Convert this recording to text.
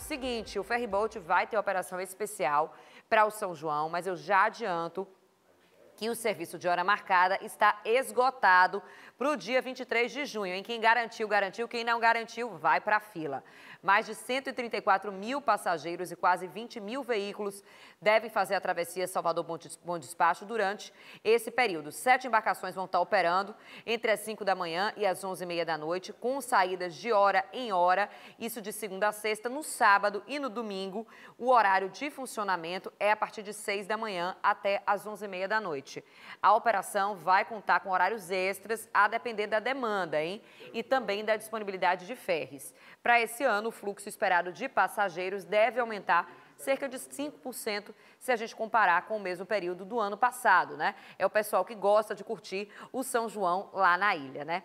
seguinte, o Ferryboat vai ter operação especial para o São João, mas eu já adianto que o serviço de hora marcada está esgotado para o dia 23 de junho. Em quem garantiu, garantiu. Quem não garantiu, vai para a fila. Mais de 134 mil passageiros e quase 20 mil veículos devem fazer a travessia Salvador Bom Despacho durante esse período. Sete embarcações vão estar operando entre as 5 da manhã e as 11h30 da noite, com saídas de hora em hora, isso de segunda a sexta, no sábado e no domingo. O horário de funcionamento é a partir de 6 da manhã até as 11h30 da noite. A operação vai contar com horários extras a depender da demanda, hein? E também da disponibilidade de ferres. Para esse ano, o fluxo esperado de passageiros deve aumentar cerca de 5% se a gente comparar com o mesmo período do ano passado, né? É o pessoal que gosta de curtir o São João lá na ilha, né?